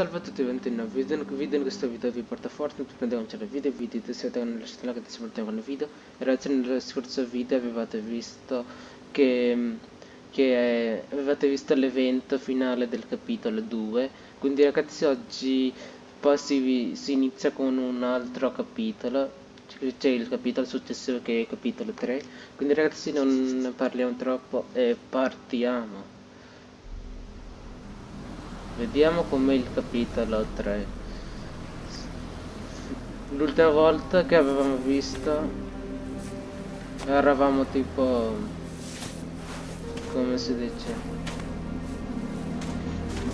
salve a tutti e benvenuti in un video, in video in questo video vi prendete a cominciare il video, video se siete lasciate like e se volete con il video. E ragazzi nel scorso video avevate visto che, che avevate visto l'evento finale del capitolo 2 quindi ragazzi oggi poi si, si inizia con un altro capitolo. C'è il capitolo successivo che è il capitolo 3 quindi ragazzi non parliamo troppo e partiamo Vediamo com'è il capitolo 3. L'ultima volta che avevamo visto eravamo tipo come si dice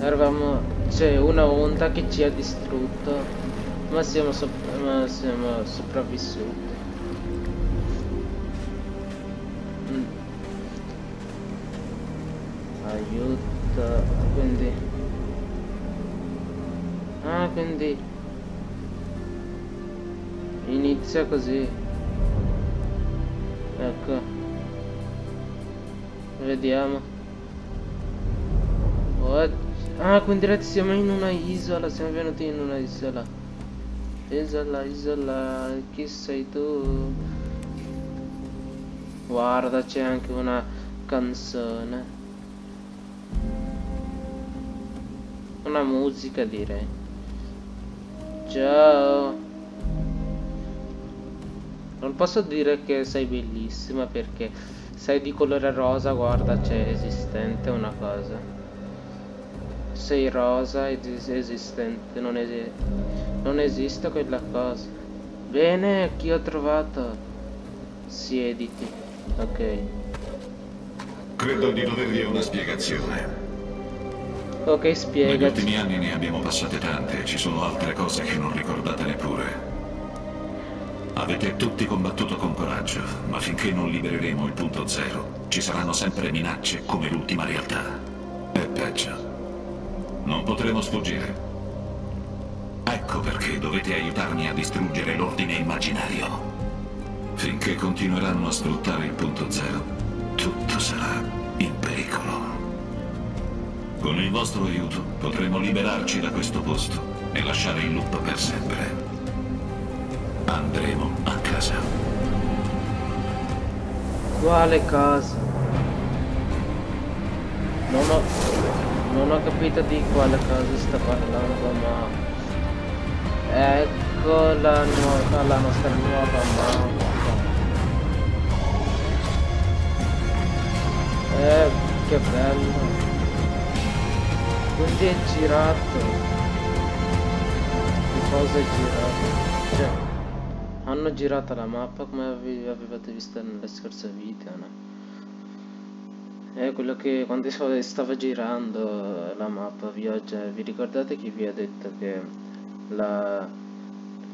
eravamo c'è una onda che ci ha distrutto ma siamo, so ma siamo sopravvissuti mm. aiuto quindi Ah, quindi inizia così. Ecco. Vediamo. What? Ah, quindi ragazzi siamo in una isola, siamo venuti in una isola. Isola, isola, chi sei tu? Guarda, c'è anche una canzone. Una musica direi. Ciao. Non posso dire che sei bellissima perché sei di colore rosa, guarda, c'è esistente una cosa. Sei rosa ed esistente, non, esi non esiste quella cosa. Bene, chi ho trovato? Siediti. Ok. Credo di dovervi una spiegazione. Ok, spiega. Negli ultimi anni ne abbiamo passate tante, ci sono altre cose che non ricordate neppure. Avete tutti combattuto con coraggio, ma finché non libereremo il punto zero, ci saranno sempre minacce come l'ultima realtà. E peggio. Non potremo sfuggire. Ecco perché dovete aiutarmi a distruggere l'ordine immaginario. Finché continueranno a sfruttare il punto zero, tutto sarà. Con il vostro aiuto potremo liberarci da questo posto e lasciare il loop per sempre. Andremo a casa. Quale casa? Non ho, non ho capito di quale casa sta parlando, ma... Ecco la, nuova, la nostra nuova mappa. Eh, che bello. Quindi è girato. Che cosa è girato? Cioè, hanno girato la mappa come avevate visto nelle scorse video, no? È quello che quando stava girando la mappa vi, ho già, vi ricordate che vi ho detto che la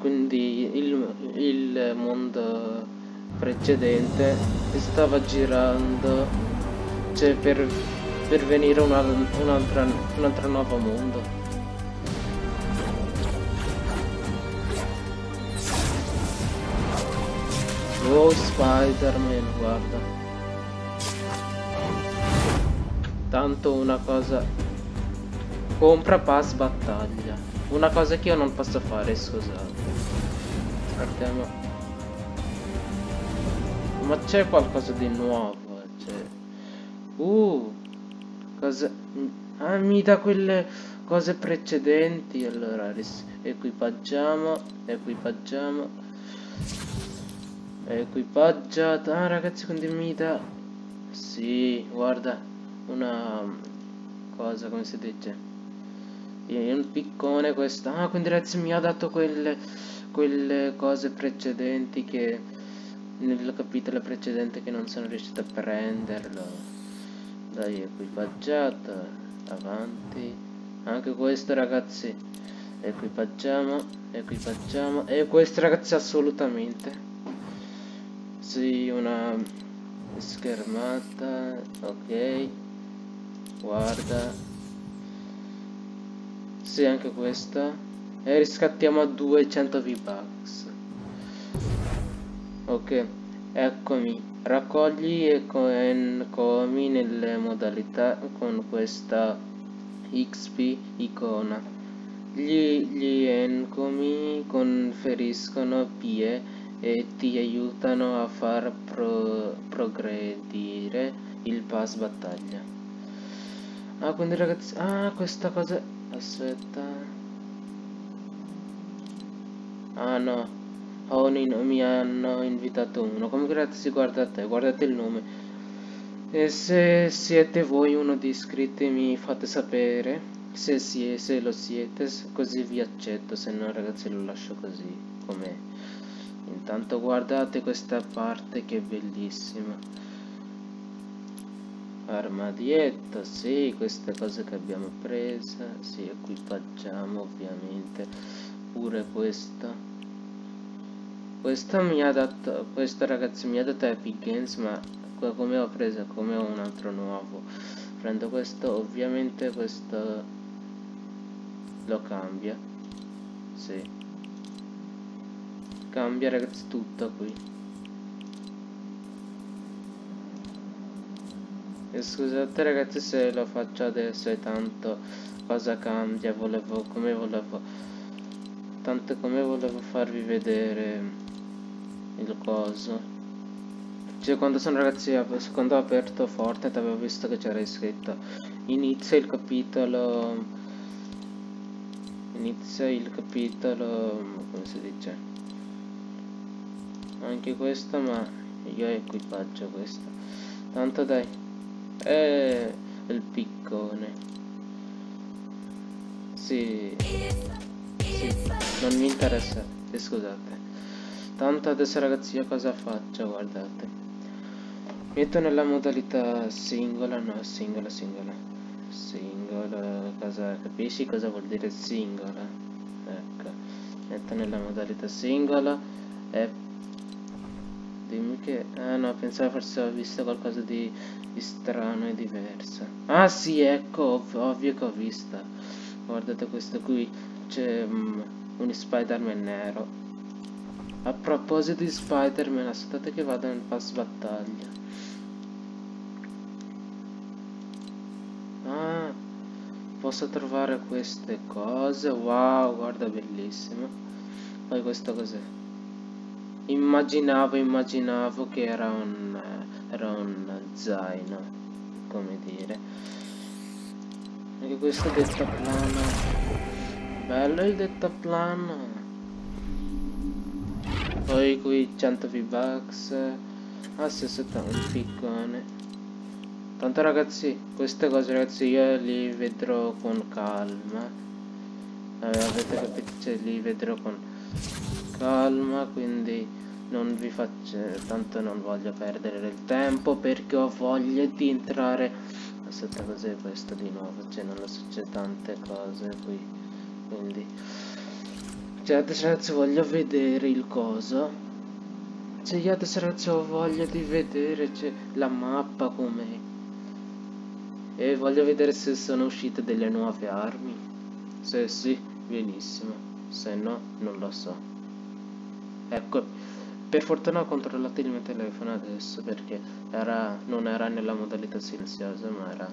quindi il, il mondo precedente stava girando cioè per per venire un'altra un un altro nuovo mondo. Oh Spider-Man, guarda. Tanto una cosa... Compra pass battaglia. Una cosa che io non posso fare, scusate. Partiamo. Ma c'è qualcosa di nuovo, cioè... Uh, Cosa... Ah, mi dà quelle cose precedenti. Allora, equipaggiamo, equipaggiamo. Equipaggiato. Ah, ragazzi, quindi mi dà... Sì, guarda, una cosa, come si dice? Un piccone questa. Ah, quindi ragazzi mi ha dato quelle, quelle cose precedenti che nel capitolo precedente che non sono riuscito a prenderlo dai equipaggiata avanti. Anche questo ragazzi equipaggiamo equipaggiamo. E questo ragazzi assolutamente. Sì una schermata ok. Guarda. Sì anche questa. E riscattiamo a 200 V-Bucks. Ok eccomi Raccogli e comi nelle modalità con questa XP icona. gli, gli encomi conferiscono PIE e ti aiutano a far pro progredire il pass battaglia. Ah, quindi ragazzi... Ah, questa cosa... Aspetta... Ah, no. Oh, mi hanno invitato uno. Comunque ragazzi, guardate, guardate il nome. E se siete voi uno di iscritti mi fate sapere. Se, si, se lo siete, così vi accetto. Se no ragazzi lo lascio così com'è. Intanto guardate questa parte che è bellissima. Armadietto, sì, queste cose che abbiamo preso. Sì, equipaggiamo ovviamente pure questo questo mi ha dato questo ragazzi mi ha dato Epic Games ma come ho preso come ho un altro nuovo. Prendo questo ovviamente questo lo cambia. Sì. Cambia ragazzi tutto qui. E scusate ragazzi se lo faccio adesso e tanto cosa cambia volevo come volevo tanto come volevo farvi vedere il coso. Cioè quando sono ragazzi quando ho aperto Fortnite avevo visto che c'era scritto inizia il capitolo inizia il capitolo come si dice? Anche questo ma io equipaggio questo. Tanto dai è il piccone. Sì, sì non mi interessa scusate Tanto adesso ragazzi io cosa faccio? Guardate. Metto nella modalità singola, no, singola, singola. Singola, cosa, capisci cosa vuol dire singola? Ecco. Metto nella modalità singola e... Dimmi che... Ah no, pensavo forse ho visto qualcosa di, di strano e diverso. Ah sì, ecco, ov ovvio che ho visto. Guardate questo qui. C'è um, un Spider-Man nero a proposito di Spider-Man, aspettate che vada nel pass battaglia. Ah, posso trovare queste cose. Wow, guarda, bellissimo. Poi questo cos'è? Immaginavo, immaginavo che era un, era un zaino, come dire. Anche questo deltaplano. Bello il deltaplano poi qui 100 V-Bucks. Ah 60 un piccone. Tanto ragazzi queste cose ragazzi io li vedrò con calma. Eh, avete capito cioè li vedrò con calma quindi non vi faccio tanto non voglio perdere del tempo perché ho voglia di entrare. Aspetta cos'è questo di nuovo? Cioè non succede tante cose qui quindi cioè adesso ragazzi voglio vedere il coso. Cioè io adesso ragazzi ho voglia di vedere cioè, la mappa com'è E voglio vedere se sono uscite delle nuove armi. Se sì, benissimo. Se no, non lo so. Ecco Per fortuna ho controllato il mio telefono adesso Perché era, non era nella modalità silenziosa ma era.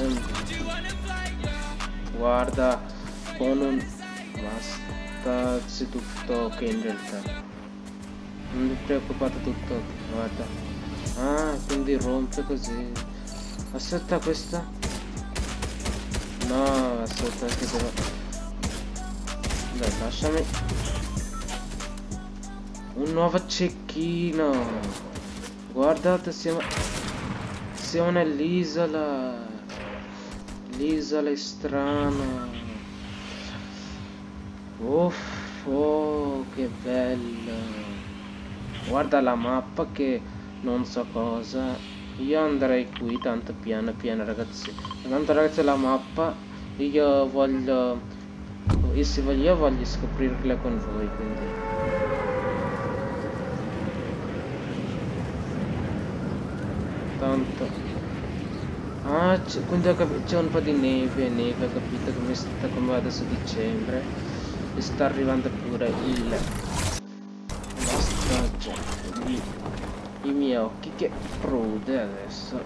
um, guarda con un basta c'è tutto ok in realtà. Non ti preoccupare tutto guarda. Ah quindi rompe così. Aspetta questa. No aspetta che devo dai lasciami. Un nuovo cecchino. Guardate siamo siamo nell'isola L'isola è strana. Uff, oh, che bella. Guarda la mappa che non so cosa. Io andrei qui tanto piano piano ragazzi. Tanto ragazzi la mappa io voglio io voglio scoprirla con voi quindi tanto Ah, quindi c'è un po' di neve, neve, capito come sta come adesso dicembre. E sta arrivando pure il... La stagione. I, I miei occhi che prude adesso.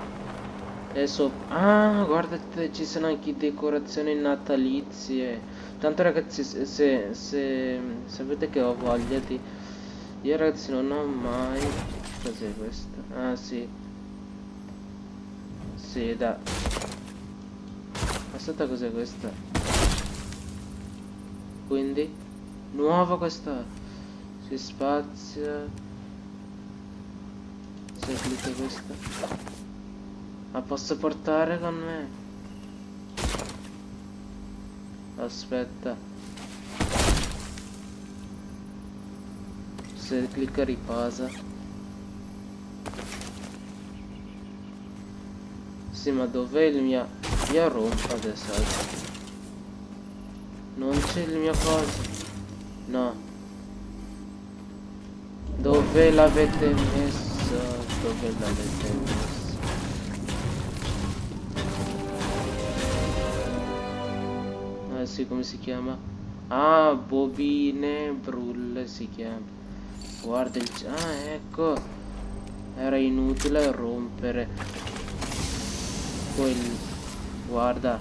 Adesso... Ah, guardate, ci sono anche decorazioni natalizie. Tanto ragazzi, se, se, se sapete che ho voglia di... Io ragazzi non ho mai... Cos'è questo? Ah, sì. Sì, da... Aspetta, cos'è questa? Quindi... Nuova questa... Si spazia... Se clicca questa... La posso portare con me? Aspetta. Se clicca riposa. Sì, ma dov'è il mio... Io rompo adesso. Non c'è il mio coso. No. Dove l'avete messo? Dove l'avete messo? sì, come si chiama? Ah, bobine brulle si chiama. Guarda il... Ah, ecco. Era inutile rompere. Quel... Guarda.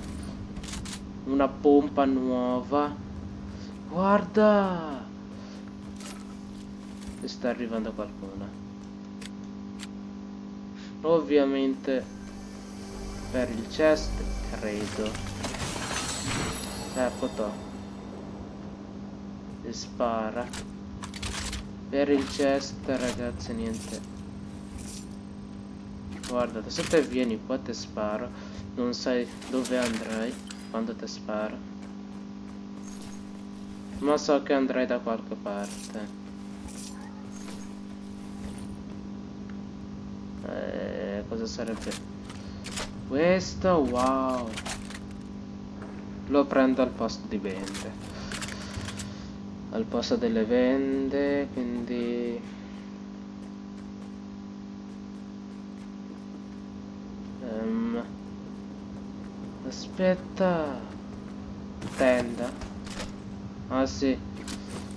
Una pompa nuova. Guarda. E sta arrivando qualcuna. Ovviamente per il chest credo Ecco E spara. Per il chest ragazzi niente. Guarda, se te vieni qua ti sparo. Non sai dove andrai quando ti sparo. Ma so che andrai da qualche parte. Eh, cosa sarebbe? Questo, wow lo prendo al posto di vende al posto delle vende quindi um, aspetta tenda ah sì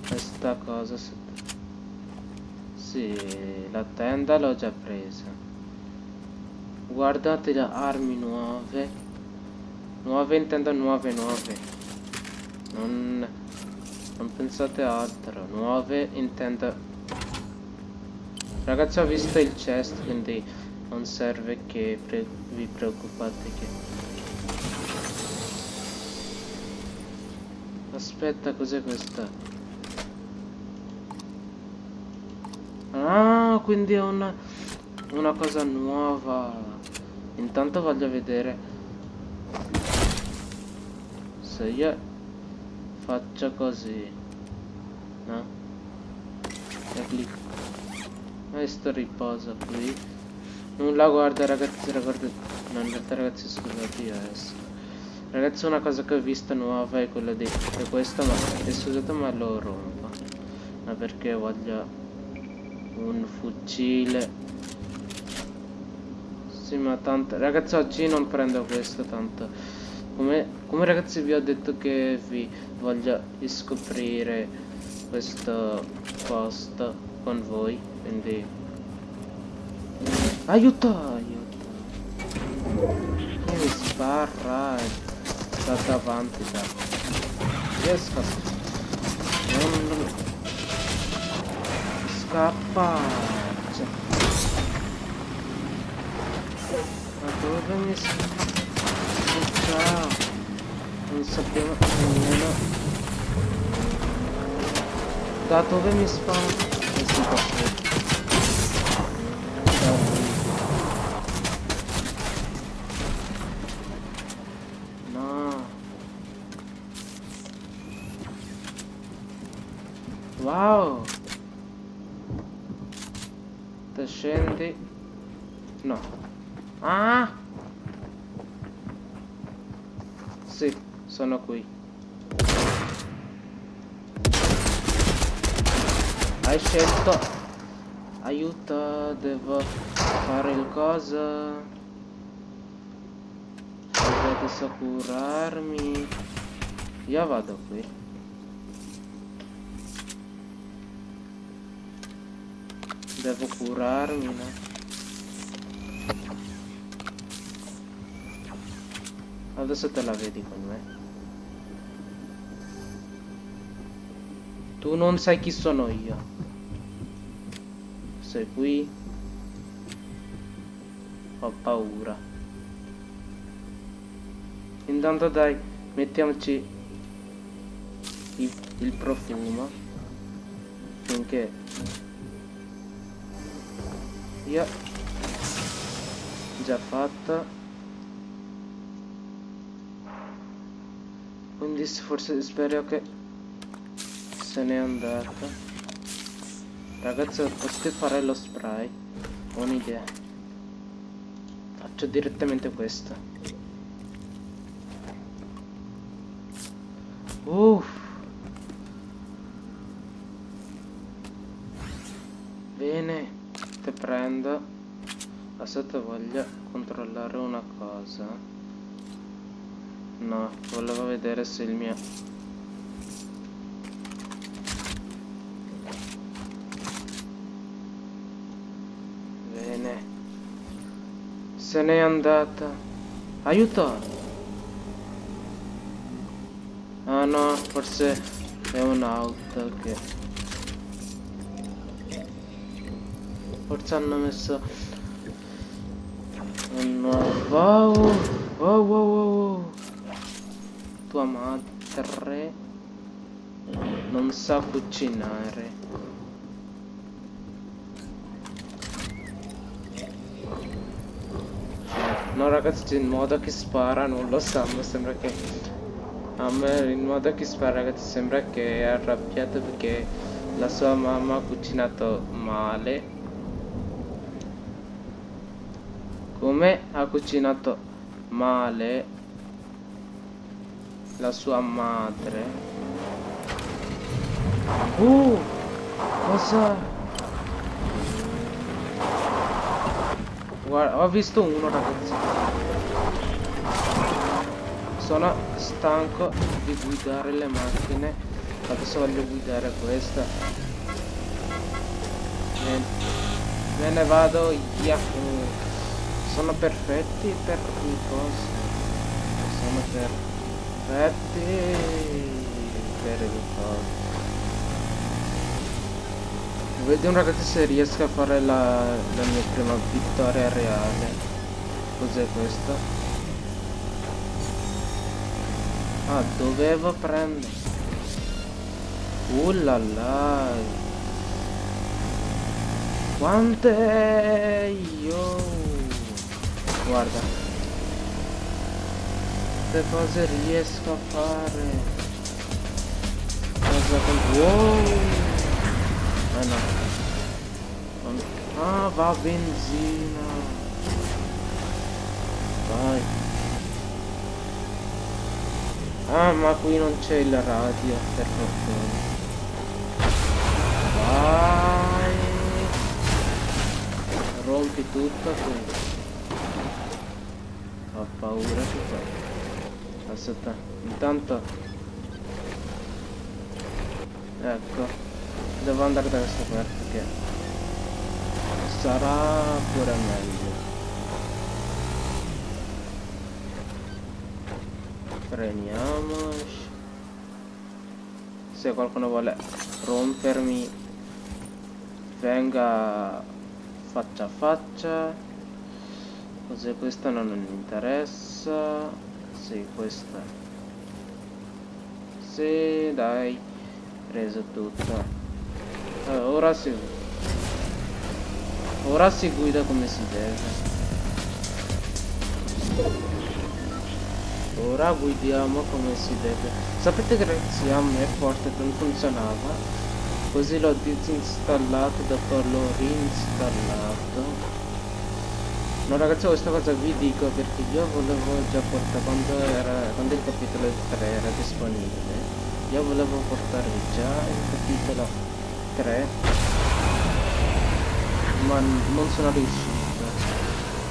questa cosa sì la tenda l'ho già presa guardate le armi nuove Nuove intendo nuove nuove. Non, non pensate altro. Nuove intendo... Ragazzi ho visto il chest quindi non serve che pre vi preoccupate che... Aspetta cos'è questa? Ah quindi è una, una cosa nuova. Intanto voglio vedere se io faccio così no? E clicco questo riposa qui. Nulla guarda ragazzi guarda no ragazzi scusate io adesso ragazzi una cosa che ho visto nuova è quella di è questa ma è scusate ma lo rompo. Ma perché voglio un fucile? Sì ma tanto ragazzi oggi non prendo questo tanto. Come, come ragazzi vi ho detto che vi voglio scoprire questo posto con voi quindi aiuto aiuto. Mi sbarra sta davanti da riesco a non scappa cioè. ma dove mi scappa ciao non sappiamo nemmeno da dove mi spara e si può no wow te scendi no ah Sì, sono qui. Hai scelto. Aiuto, devo fare il coso. Adesso curarmi. Io vado qui. Devo curarmi, no? Adesso te la vedi con me. Tu non sai chi sono io. Sei qui. Ho paura. Intanto dai, mettiamoci il, il profumo. Finché. Io. Già fatta quindi forse spero che se n'è andata ragazzi potete fare lo spray? Un'idea faccio direttamente questa uff. Bene te prendo. Adesso voglio controllare una cosa. No volevo vedere se il mio bene se n'è andata aiuto ah no forse è un'auto che Forse hanno messo... Oh. Wow! Wow wow wow! Tua madre non sa cucinare. No ragazzi il modo che spara non lo sa ma sembra che a me il modo che spara ragazzi sembra che è arrabbiato perché la sua mamma ha cucinato male. Come ha cucinato male la sua madre? Uh cosa guarda ho visto uno ragazzi. Sono stanco di guidare le macchine. Adesso voglio guidare questa. Me ne vado yahoo sono perfetti per i cosi sono perfetti per i cosi vediamo ragazzi se riesco a fare la, la mia prima vittoria reale. Cos'è questo? Ah dovevo prendere. Uh là là quante io? Guarda. Che cose riesco a fare? Cosa con wow ah no. Ah va benzina. Vai. Ah ma qui non c'è il radio per fortuna. Vai. Rompi tutto qui. Ho paura che fa. Aspetta intanto. Ecco devo andare da questa parte che sarà pure meglio freniamoci se qualcuno vuole rompermi venga faccia a faccia Cos'è questa? No, non mi interessa. Sì, questa. Sì, dai. Preso tutto. Allora, ora si... Ora si guida come si deve. Ora guidiamo come si deve. Sapete che grazie a me forte non funzionava? Così l'ho disinstallato, dopo l'ho reinstallato No ragazzi questa cosa vi dico perché io volevo già portare quando, era, quando il capitolo 3 era disponibile io volevo portare già il capitolo 3 ma non sono riuscito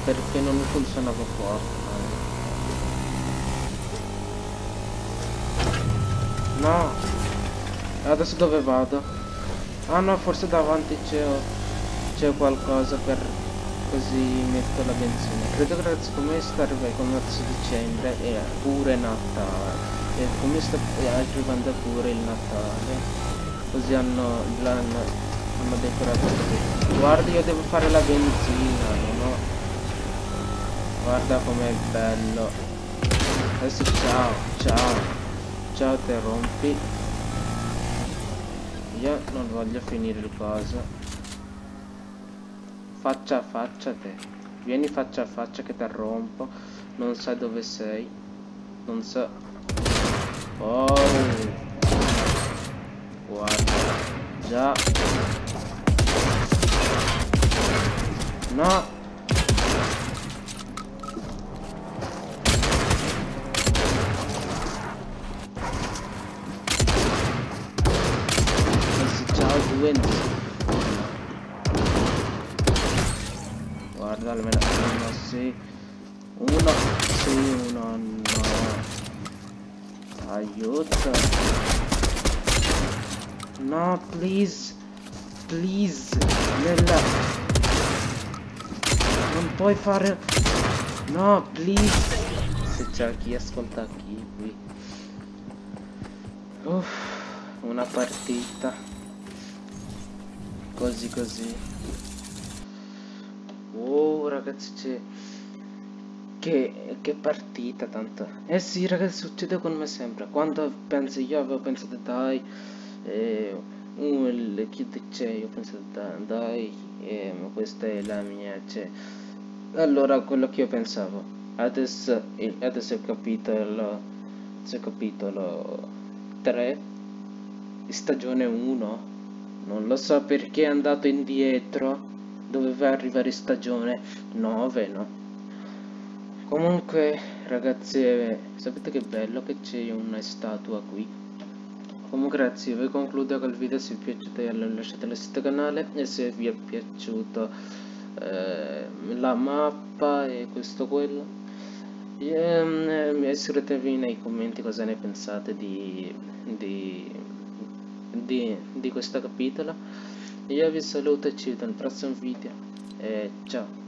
perché non funzionava Fortnite no. Adesso dove vado? ah no forse davanti c'è qualcosa per così metto la benzina. Credo che come sta arrivando con 11 dicembre e pure Natale. E come sta arrivando pure il Natale così hanno l'hanno hanno decorato così guarda io devo fare la benzina non ho guarda com'è bello adesso ciao ciao ciao te rompi io non voglio finire il coso Faccia a faccia te. Vieni faccia a faccia che ti rompo. Non sai dove sei. Non so. Oh. Guarda. Già. No. Guarda almeno uno sì uno sì uno no aiuto no please. Please. Nella. Non puoi fare. No please. Se c'è chi ascolta chi qui. Uff, una partita. Così così. Oh ragazzi c'è. Che, che, partita tanto. Eh sì ragazzi succede con me sempre. Quando penso io avevo pensato dai eh, il kid c'è Io ho pensato dai, eh, questa è la mia c'è Allora quello che io pensavo. Adesso, adesso il capitolo Adesso il capitolo 3 Stagione 1 Non lo so perché è andato indietro doveva arrivare stagione 9 no? Comunque ragazzi eh, sapete che bello che c'è una statua qui comunque ragazzi vi concludo con il video se vi è piaciuto lasciate l'iscrizione al canale e se vi è piaciuto eh, la mappa e questo quello. Eh, iscrivetevi nei commenti cosa ne pensate di, di, di, di questo capitolo. Io vi saluto e ci vedo nel prossimo video. E ciao